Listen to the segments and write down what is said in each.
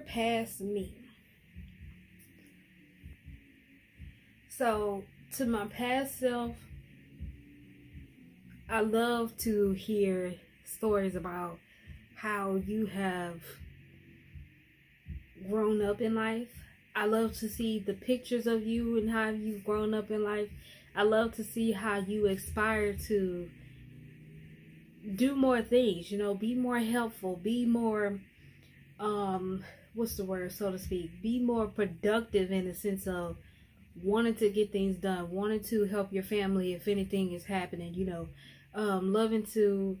past me. So, to my past self, I love to hear stories about how you have grown up in life. I love to see the pictures of you and how you've grown up in life. I love to see how you aspire to do more things, you know, be more helpful, be more um what's the word so to speak, be more productive in the sense of wanting to get things done, wanting to help your family if anything is happening, you know, um loving to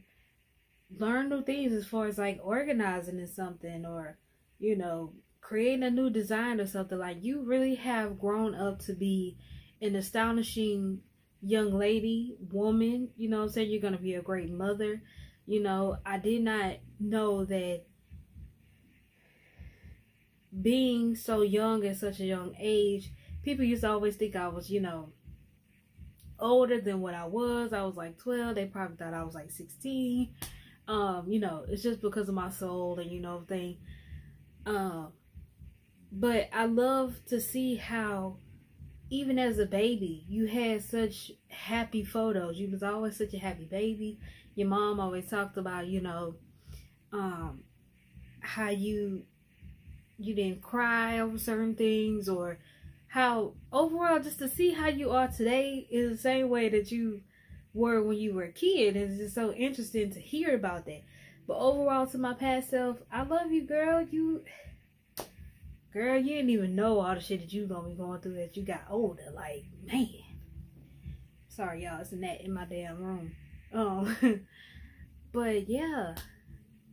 learn new things as far as like organizing in something or you know creating a new design or something. Like you really have grown up to be an astonishing young lady woman you know i'm saying? You're gonna be a great mother you know. I did not know that being so young at such a young age people used to always think i was you know older than what i was i was like 12 they probably thought i was like 16 um, you know, it's just because of my soul and you know thing. Um, but I love to see how even as a baby, you had such happy photos. You was always such a happy baby. Your mom always talked about, you know, um, how you you didn't cry over certain things or how overall just to see how you are today is the same way that you were when you were a kid. And it's just so interesting to hear about that. But overall, to my past self, I love you, girl. You, girl, you didn't even know all the shit that you gonna be going through as you got older. Like, man. Sorry, y'all. It's a net in my damn room. Um, but yeah,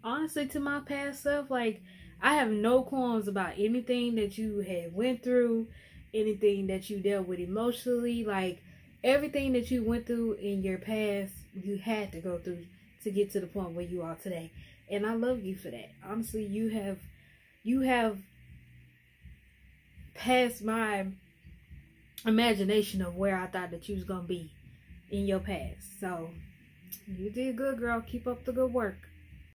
honestly, to my past self, like, I have no qualms about anything that you had went through, anything that you dealt with emotionally. Like, everything that you went through in your past, you had to go through to get to the point where you are today. And I love you for that. Honestly, you have you have passed my imagination of where I thought that you was gonna be in your past. So you did good, girl. Keep up the good work.